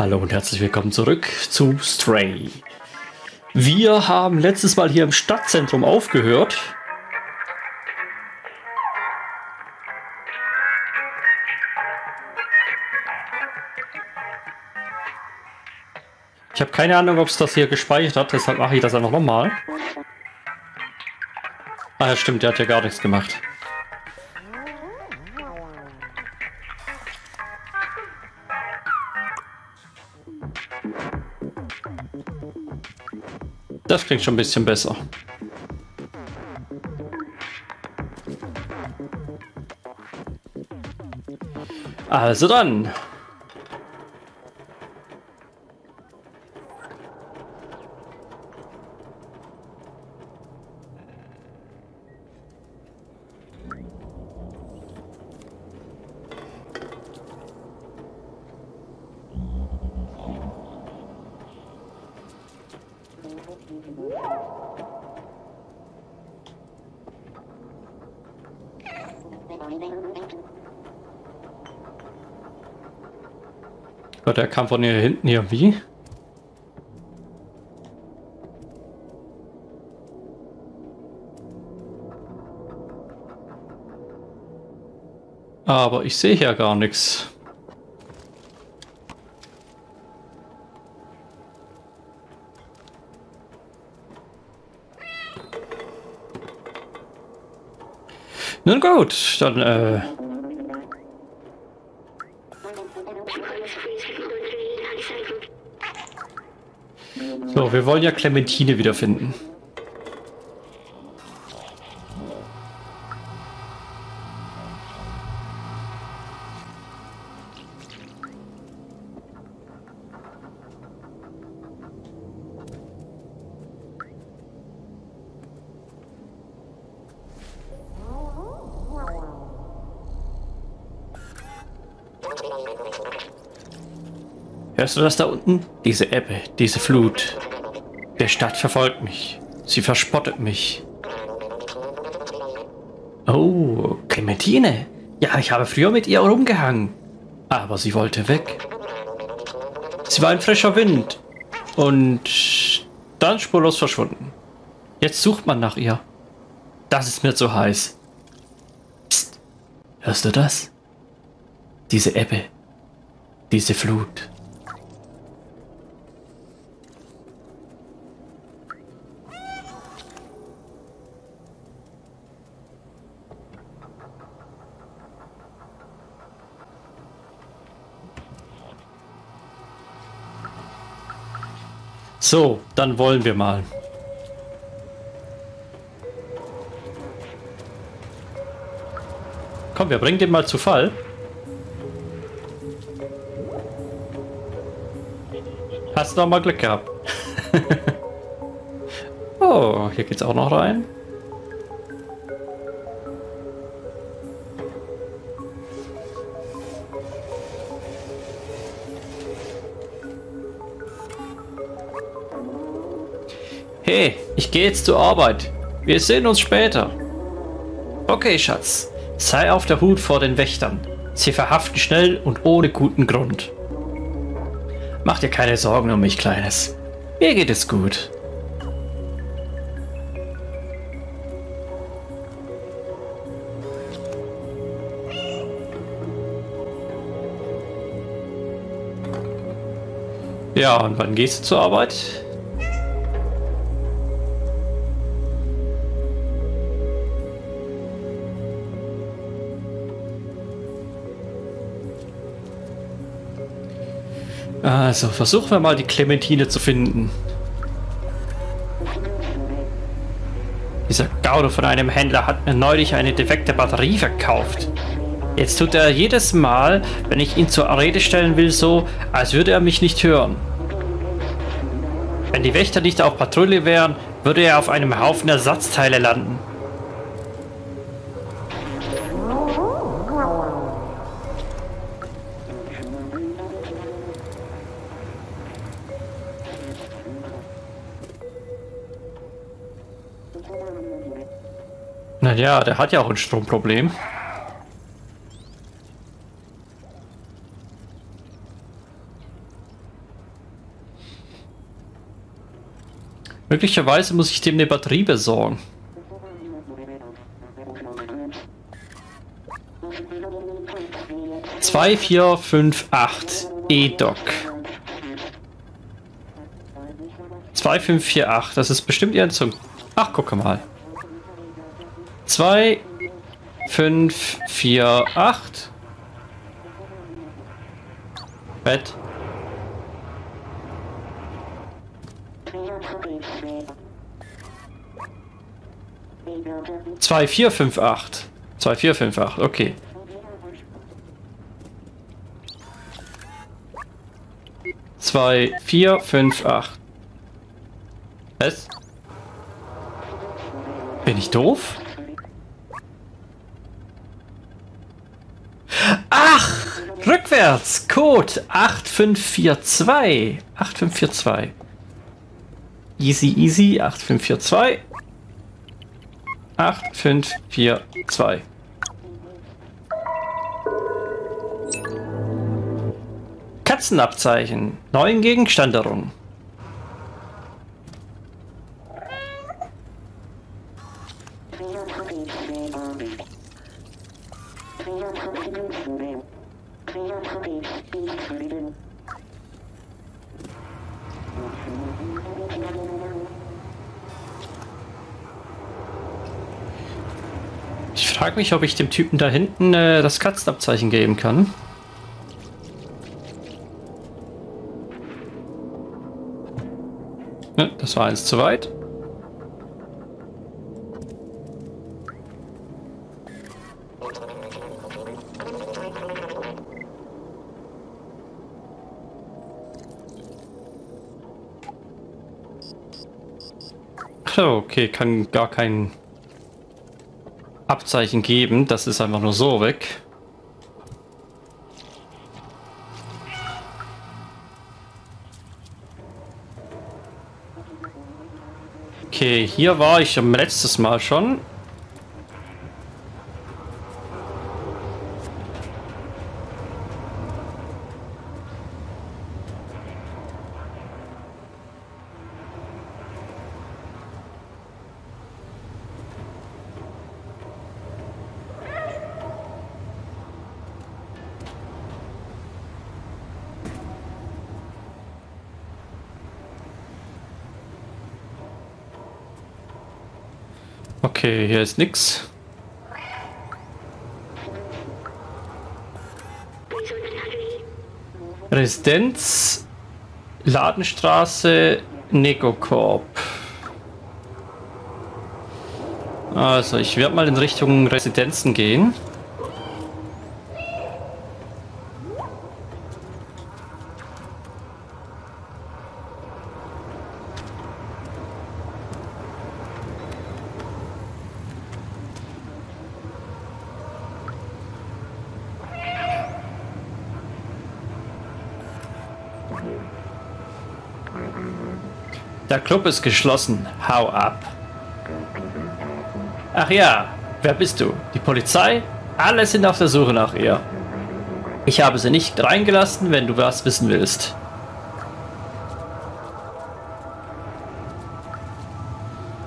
Hallo und herzlich willkommen zurück zu Stray. Wir haben letztes Mal hier im Stadtzentrum aufgehört. Ich habe keine Ahnung, ob es das hier gespeichert hat, deshalb mache ich das einfach nochmal. Ah ja, stimmt, der hat ja gar nichts gemacht. Das klingt schon ein bisschen besser. Also dann. Gott, der kam von hier hinten hier. Wie? Aber ich sehe hier gar nichts. Nun gut, dann äh Wir wollen ja Clementine wiederfinden. Hörst du das da unten? Diese Ebbe, diese Flut. Der Stadt verfolgt mich. Sie verspottet mich. Oh, Clementine. Ja, ich habe früher mit ihr rumgehangen. Aber sie wollte weg. Sie war ein frischer Wind. Und dann spurlos verschwunden. Jetzt sucht man nach ihr. Das ist mir zu heiß. Psst. Hörst du das? Diese Ebbe. Diese Flut. So, dann wollen wir mal. Komm, wir bringen den mal zu Fall. Hast du noch mal Glück gehabt. oh, hier geht's auch noch rein. Ich gehe jetzt zur Arbeit. Wir sehen uns später. Okay, Schatz. Sei auf der Hut vor den Wächtern. Sie verhaften schnell und ohne guten Grund. Mach dir keine Sorgen um mich, Kleines. Mir geht es gut. Ja, und wann gehst du zur Arbeit? Also, versuchen wir mal die Clementine zu finden. Dieser Gaudo von einem Händler hat mir neulich eine defekte Batterie verkauft. Jetzt tut er jedes Mal, wenn ich ihn zur Rede stellen will, so, als würde er mich nicht hören. Wenn die Wächter nicht auf Patrouille wären, würde er auf einem Haufen Ersatzteile landen. Naja, der hat ja auch ein Stromproblem. Möglicherweise muss ich dem eine Batterie besorgen. Zwei, vier, fünf, acht. E-Doc. 2548, das ist bestimmt irgend so Ach, guck mal. 2, 5, 4, 8. Bett. Zwei, vier, fünf, acht. Zwei, vier, fünf, acht. Okay. Zwei, vier, fünf, acht. Was? Bin ich doof? Ach! Rückwärts! Code 8542. 8542. Easy, easy. 8542. 8542. Katzenabzeichen. Neuen Gegenstanderung. Ich frage mich, ob ich dem Typen da hinten äh, das Katzenabzeichen geben kann. Ne, das war eins zu weit. Okay, kann gar kein Abzeichen geben. Das ist einfach nur so weg. Okay, hier war ich letztes Mal schon. Okay, hier ist nix. Residenz, Ladenstraße, Negokorb. Also, ich werde mal in Richtung Residenzen gehen. Der Club ist geschlossen. Hau ab. Ach ja, wer bist du? Die Polizei? Alle sind auf der Suche nach ihr. Ich habe sie nicht reingelassen, wenn du was wissen willst.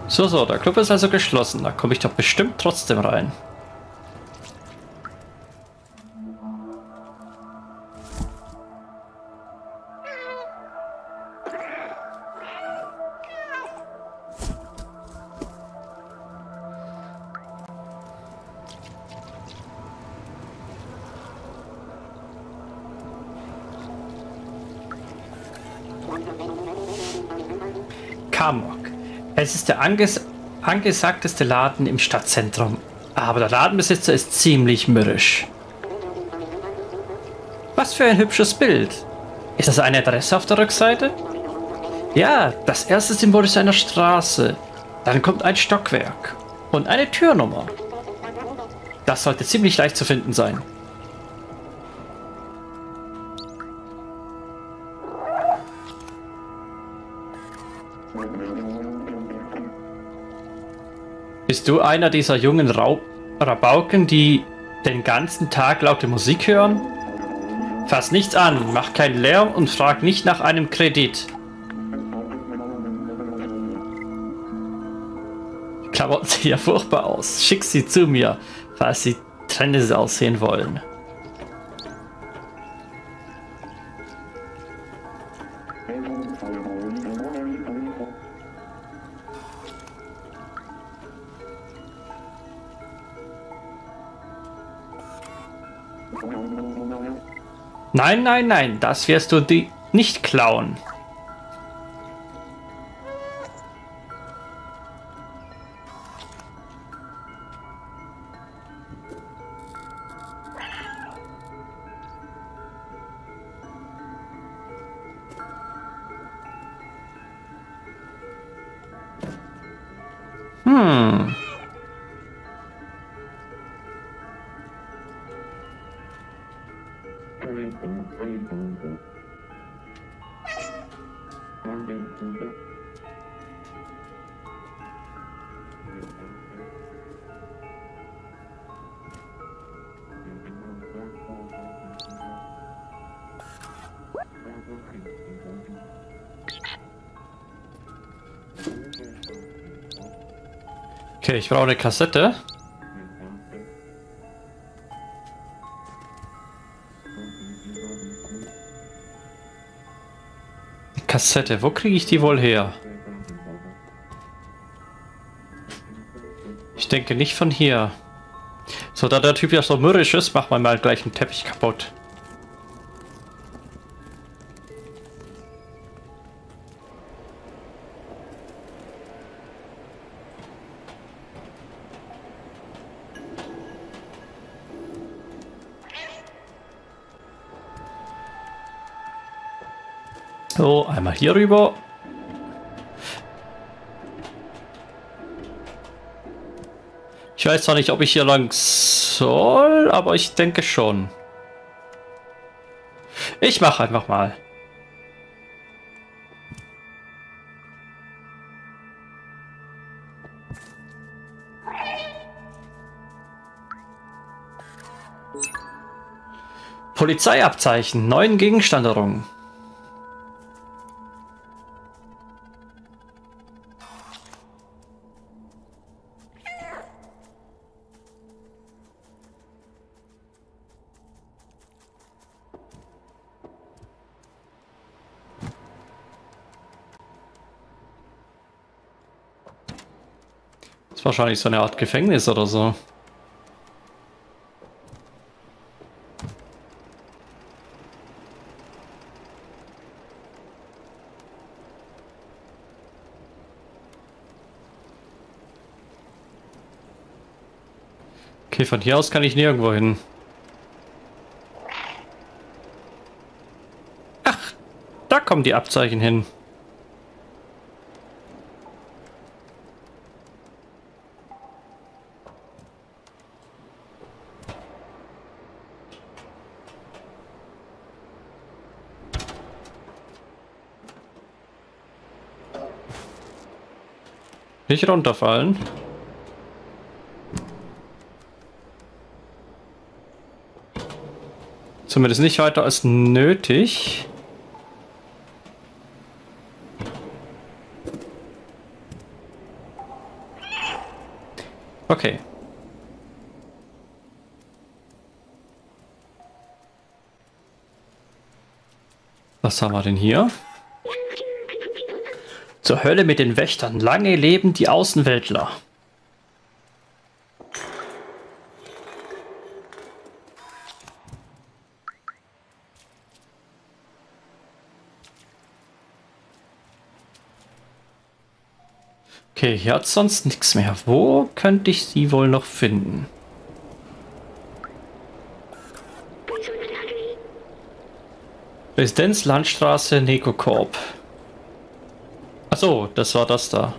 So, so, der Club ist also geschlossen. Da komme ich doch bestimmt trotzdem rein. Es ist der anges angesagteste Laden im Stadtzentrum. Aber der Ladenbesitzer ist ziemlich mürrisch. Was für ein hübsches Bild. Ist das eine Adresse auf der Rückseite? Ja, das erste Symbol ist eine Straße. Dann kommt ein Stockwerk. Und eine Türnummer. Das sollte ziemlich leicht zu finden sein. Bist du einer dieser jungen Raub Rabauken, die den ganzen Tag laute Musik hören? Fass nichts an, mach keinen Lärm und frag nicht nach einem Kredit. Klamotten sehen ja furchtbar aus. Schick sie zu mir, falls sie Trendes aussehen wollen. Nein, nein, nein, das wirst du nicht klauen. Okay, ich brauche eine Kassette. Kassette, wo kriege ich die wohl her? Ich denke nicht von hier. So, da der Typ ja so mürrisch ist, machen wir mal gleich einen Teppich kaputt. So, einmal hier rüber. Ich weiß zwar nicht, ob ich hier lang soll, aber ich denke schon. Ich mache einfach mal. Polizeiabzeichen, neuen Gegenstanderungen. Ist wahrscheinlich so eine Art Gefängnis oder so. Okay, von hier aus kann ich nirgendwo hin. Ach, da kommen die Abzeichen hin. Nicht runterfallen. Zumindest nicht weiter als nötig. Okay. Was haben wir denn hier? Zur Hölle mit den Wächtern. Lange leben die Außenweltler. Okay, hier hat sonst nichts mehr. Wo könnte ich sie wohl noch finden? Residenz Landstraße Nekokorp. Ach so, das war das da.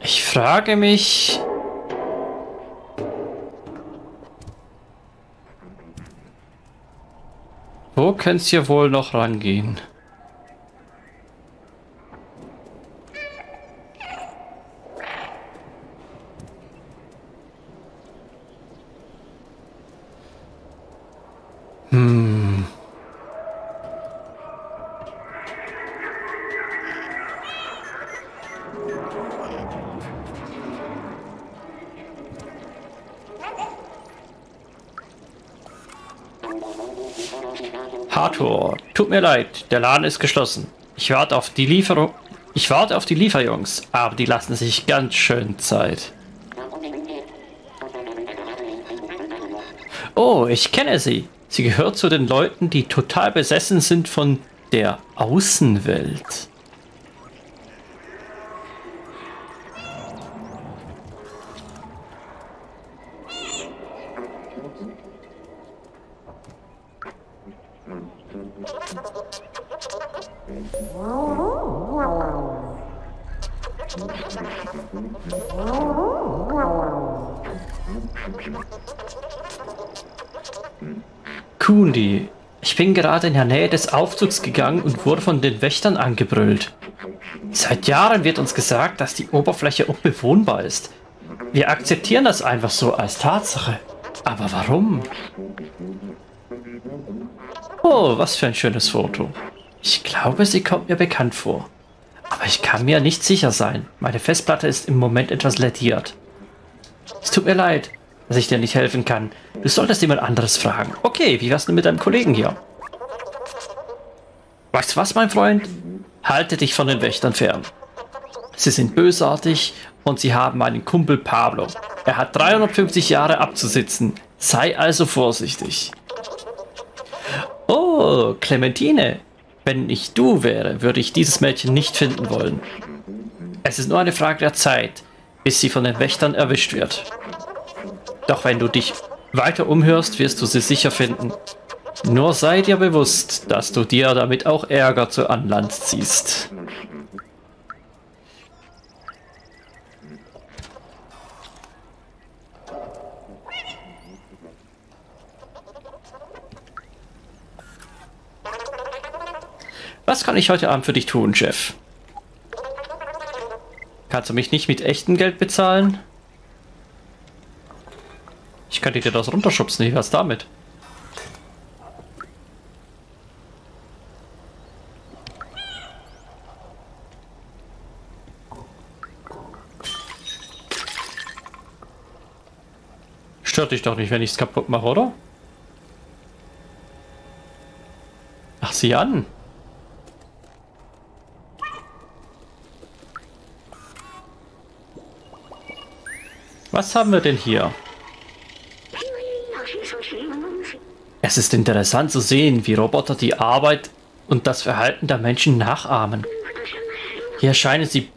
Ich frage mich, Wo könnte es hier wohl noch rangehen? Mir leid, der Laden ist geschlossen. Ich warte auf die Lieferung. Ich warte auf die Lieferjungs, aber die lassen sich ganz schön Zeit. Oh, ich kenne sie. Sie gehört zu den Leuten, die total besessen sind von der Außenwelt. Kundi, ich bin gerade in der Nähe des Aufzugs gegangen und wurde von den Wächtern angebrüllt. Seit Jahren wird uns gesagt, dass die Oberfläche unbewohnbar ist. Wir akzeptieren das einfach so als Tatsache. Aber warum? Oh, was für ein schönes Foto. Ich glaube, sie kommt mir bekannt vor. Aber ich kann mir nicht sicher sein. Meine Festplatte ist im Moment etwas lediert. Es tut mir leid dass ich dir nicht helfen kann. Du solltest jemand anderes fragen. Okay, wie wär's denn mit deinem Kollegen hier? Weißt du was, mein Freund? Halte dich von den Wächtern fern. Sie sind bösartig und sie haben meinen Kumpel Pablo. Er hat 350 Jahre abzusitzen. Sei also vorsichtig. Oh, Clementine. Wenn ich du wäre, würde ich dieses Mädchen nicht finden wollen. Es ist nur eine Frage der Zeit, bis sie von den Wächtern erwischt wird. Doch wenn du dich weiter umhörst, wirst du sie sicher finden. Nur sei dir bewusst, dass du dir damit auch Ärger zu Anland ziehst. Was kann ich heute Abend für dich tun, Chef? Kannst du mich nicht mit echtem Geld bezahlen? Ich könnte dir das runterschubsen. Wie wär's damit? Stört dich doch nicht, wenn ich es kaputt mache, oder? Ach, sieh an. Was haben wir denn hier? Es ist interessant zu sehen, wie Roboter die Arbeit und das Verhalten der Menschen nachahmen. Hier scheinen sie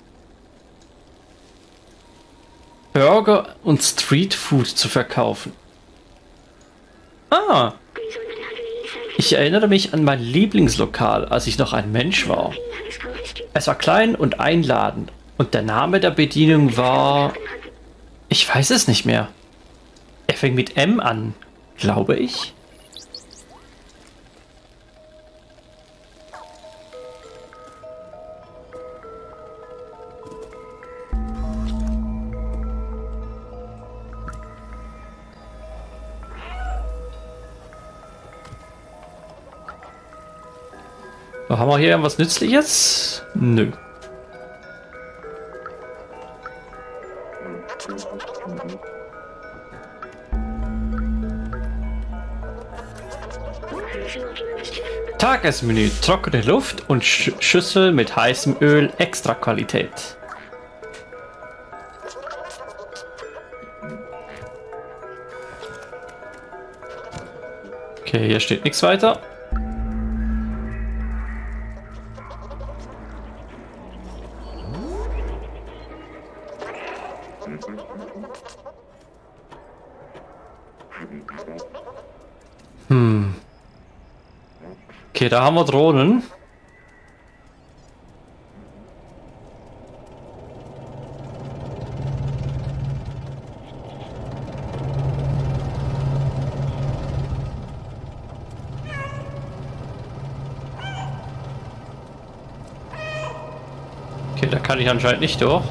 Burger und Streetfood zu verkaufen. Ah! Ich erinnere mich an mein Lieblingslokal, als ich noch ein Mensch war. Es war klein und einladend und der Name der Bedienung war... Ich weiß es nicht mehr. Er fängt mit M an, glaube ich. Haben wir hier irgendwas Nützliches? Nö. Tagesmenü, trockene Luft und Sch Schüssel mit heißem Öl, extra Qualität. Okay, hier steht nichts weiter. Hm. Okay, da haben wir Drohnen. Okay, da kann ich anscheinend nicht durch.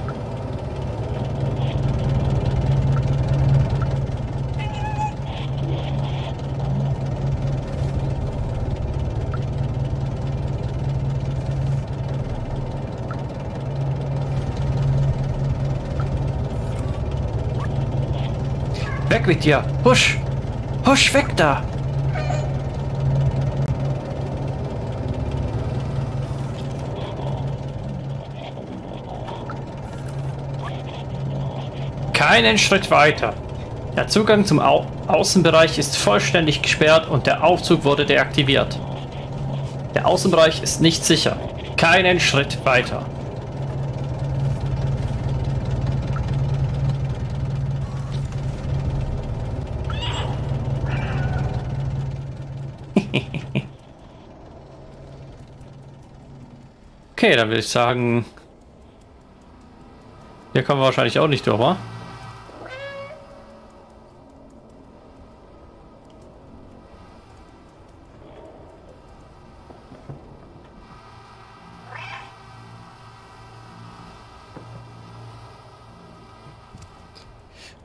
Weg mit dir! Husch! Husch, weg da! Keinen Schritt weiter. Der Zugang zum Au Außenbereich ist vollständig gesperrt und der Aufzug wurde deaktiviert. Der Außenbereich ist nicht sicher. Keinen Schritt weiter. Okay, dann würde ich sagen, hier kommen wir wahrscheinlich auch nicht durch, wa?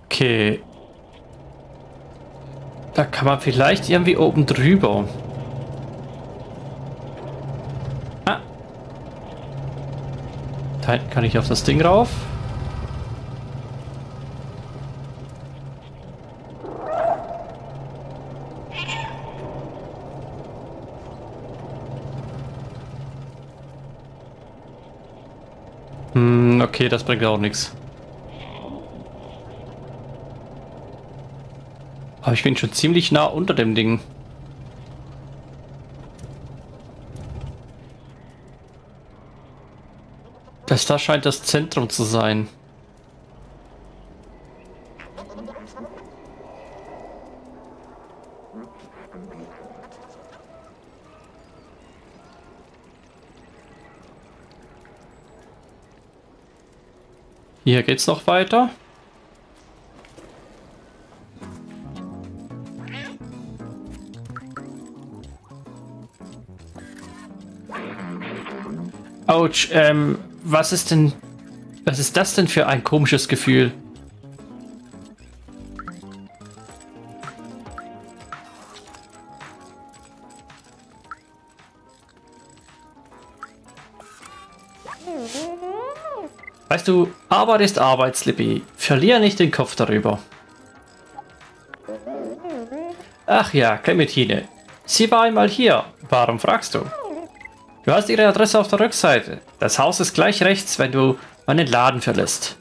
Okay. Da kann man vielleicht irgendwie oben drüber. Hinten kann ich auf das Ding rauf. Hm, okay, das bringt auch nichts. Aber ich bin schon ziemlich nah unter dem Ding. Das da scheint das Zentrum zu sein. Hier geht's noch weiter. Autsch, ähm, was ist denn... Was ist das denn für ein komisches Gefühl? Weißt du, Arbeit ist Arbeit, Slippy. Verlier nicht den Kopf darüber. Ach ja, Clementine. Sie war einmal hier. Warum fragst du? Du hast ihre Adresse auf der Rückseite. Das Haus ist gleich rechts, wenn du meinen Laden verlässt.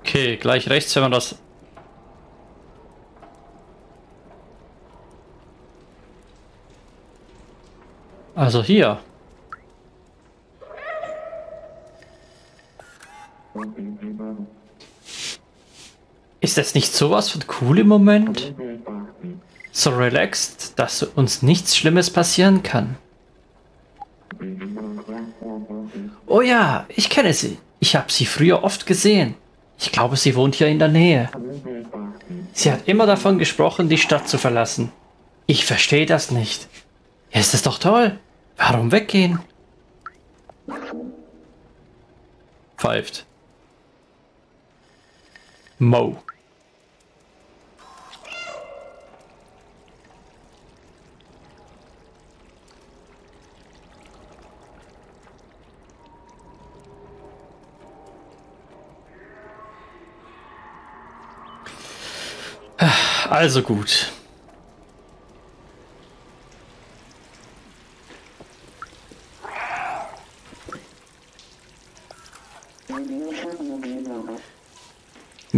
Okay, gleich rechts, wenn man das... Also hier. Ist das nicht sowas von cool im Moment? So relaxed, dass uns nichts Schlimmes passieren kann. Oh ja, ich kenne sie. Ich habe sie früher oft gesehen. Ich glaube, sie wohnt hier in der Nähe. Sie hat immer davon gesprochen, die Stadt zu verlassen. Ich verstehe das nicht. Ist es doch toll. Warum weggehen? Pfeift. Mo. Also gut.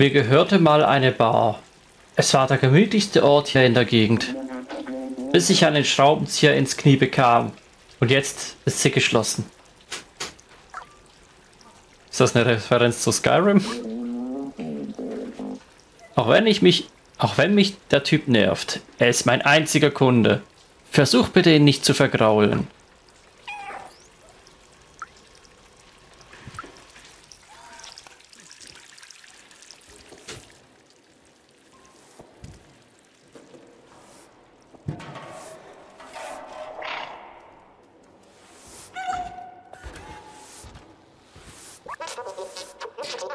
Mir gehörte mal eine Bar. Es war der gemütlichste Ort hier in der Gegend. Bis ich einen Schraubenzieher ins Knie bekam. Und jetzt ist sie geschlossen. Ist das eine Referenz zu Skyrim? Auch wenn ich mich auch wenn mich der Typ nervt, er ist mein einziger Kunde. Versuch bitte ihn nicht zu vergraulen.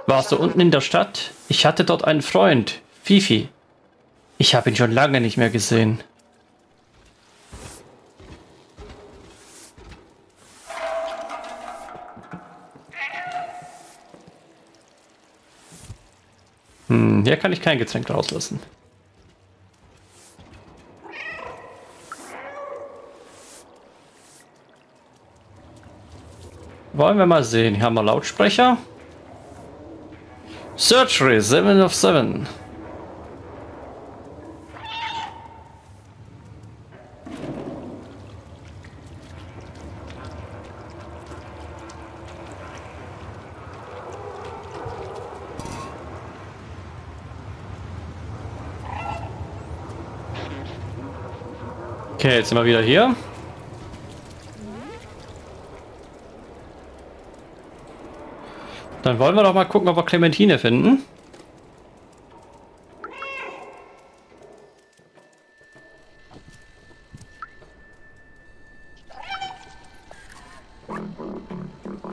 Warst du unten in der Stadt? Ich hatte dort einen Freund, Fifi. Ich habe ihn schon lange nicht mehr gesehen. Hm, hier kann ich kein Getränk rauslassen. Wollen wir mal sehen. Hier haben wir Lautsprecher. Surgery 7 of 7. Okay, jetzt sind wir wieder hier. Dann wollen wir doch mal gucken, ob wir Clementine finden.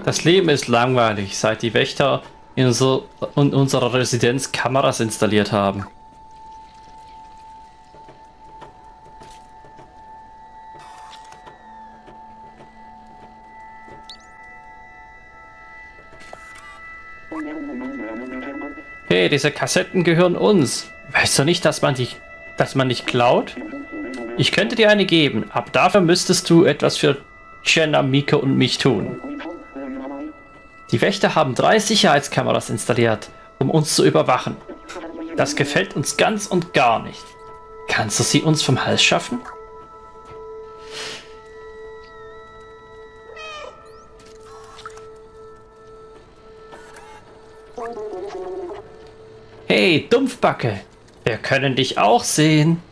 Das Leben ist langweilig, seit die Wächter in, unser, in unserer Residenz Kameras installiert haben. Diese Kassetten gehören uns. Weißt du nicht, dass man die, dass man nicht klaut? Ich könnte dir eine geben, aber dafür müsstest du etwas für Jenna, Mika und mich tun. Die Wächter haben drei Sicherheitskameras installiert, um uns zu überwachen. Das gefällt uns ganz und gar nicht. Kannst du sie uns vom Hals schaffen? Hey, Dumpfbacke, wir können dich auch sehen.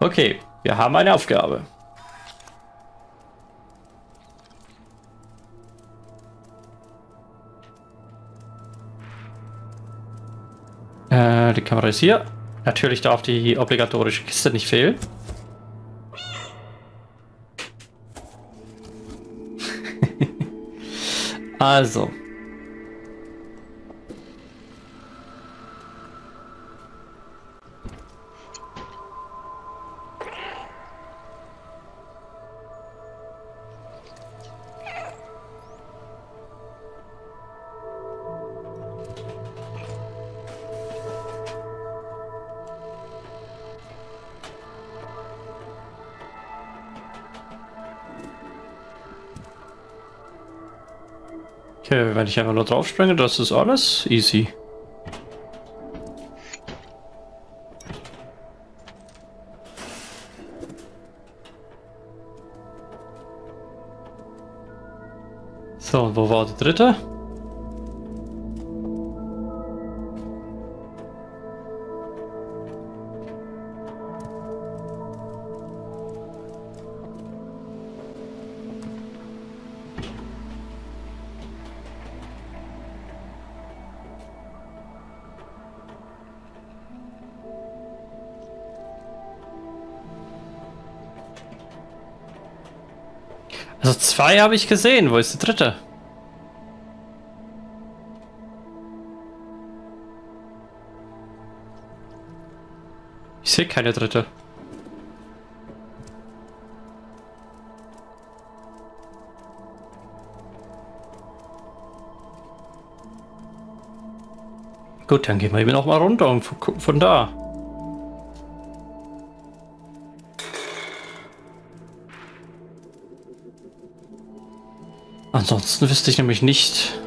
Okay, wir haben eine Aufgabe. Äh, die Kamera ist hier. Natürlich darf die obligatorische Kiste nicht fehlen. also, Okay, wenn ich einfach nur drauf springe, das ist alles easy. So, wo war die dritte? Also zwei habe ich gesehen. Wo ist die dritte? Ich sehe keine dritte. Gut, dann gehen wir eben noch mal runter und von da. Ansonsten wüsste ich nämlich nicht,